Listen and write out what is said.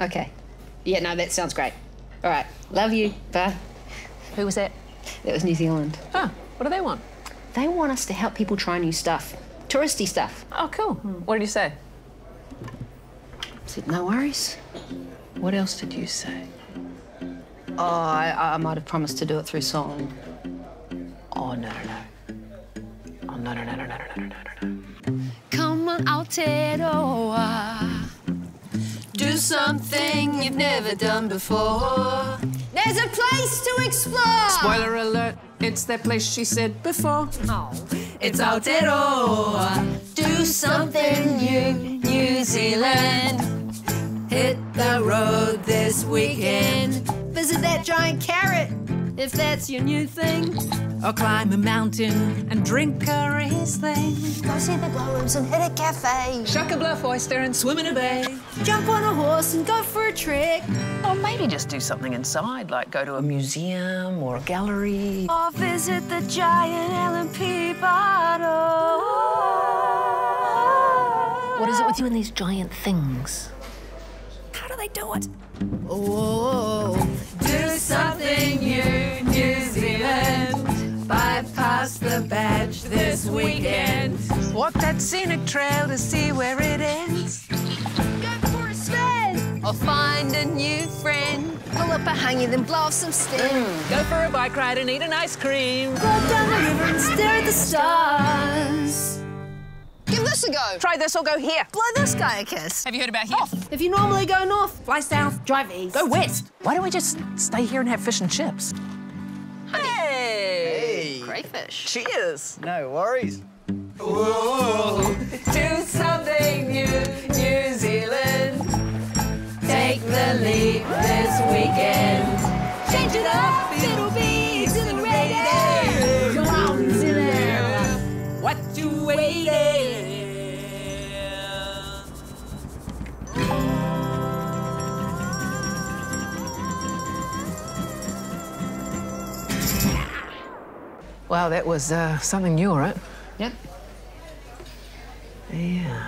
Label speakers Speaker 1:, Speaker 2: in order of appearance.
Speaker 1: Okay. Yeah, no, that sounds great. All right. Love you. Bye.
Speaker 2: Who was that?
Speaker 1: That was New Zealand.
Speaker 2: Oh, what do they want?
Speaker 1: They want us to help people try new stuff, touristy stuff.
Speaker 2: Oh, cool. What did you say?
Speaker 1: said, no worries.
Speaker 2: What else did you say?
Speaker 1: Oh, I, I might have promised to do it through song.
Speaker 2: Oh, no, no, no. Oh, no, no, no, no, no, no, no, no, no.
Speaker 1: Come on, Aotearoa. Do something you've never done before. There's a place to explore.
Speaker 2: Spoiler alert, it's that place she said before.
Speaker 1: Oh, it's Aotearoa. Do something new, New Zealand. Hit the road this weekend. Visit that giant carrot, if that's your new thing.
Speaker 2: Or climb a mountain and drink a Riesling.
Speaker 1: Go see the glow worms and hit a cafe.
Speaker 2: Shuck a bluff oyster and swim in a bay.
Speaker 1: Jump on a horse and go for a trek.
Speaker 2: Or maybe just do something inside, like go to a museum or a gallery.
Speaker 1: Or visit the giant L&P bottle.
Speaker 2: What is it with you and these giant things?
Speaker 1: How do they do it? Oh, oh, oh. do something
Speaker 2: Walk that scenic trail to see where it ends.
Speaker 1: Go for a spin. Or find a new friend. Pull up a hangi, then blow off some steam. Mm.
Speaker 2: Go for a bike ride and eat an ice cream.
Speaker 1: Walk down the river and stare at the stars. Give this a go.
Speaker 2: Try this or go here.
Speaker 1: Blow this guy a kiss.
Speaker 2: Have you heard about here?
Speaker 1: If you normally go north, fly south, drive east.
Speaker 2: Go west. Why don't we just stay here and have fish and chips? Hey!
Speaker 1: Crayfish.
Speaker 2: Cheers!
Speaker 3: No worries.
Speaker 1: Do something new, New Zealand. Take the leap this weekend. Change it up, it'll be exhilarating. Come on, New Zealand. What you waiting?
Speaker 2: Wow, that was uh, something new, right?
Speaker 1: Yep.
Speaker 2: Yeah.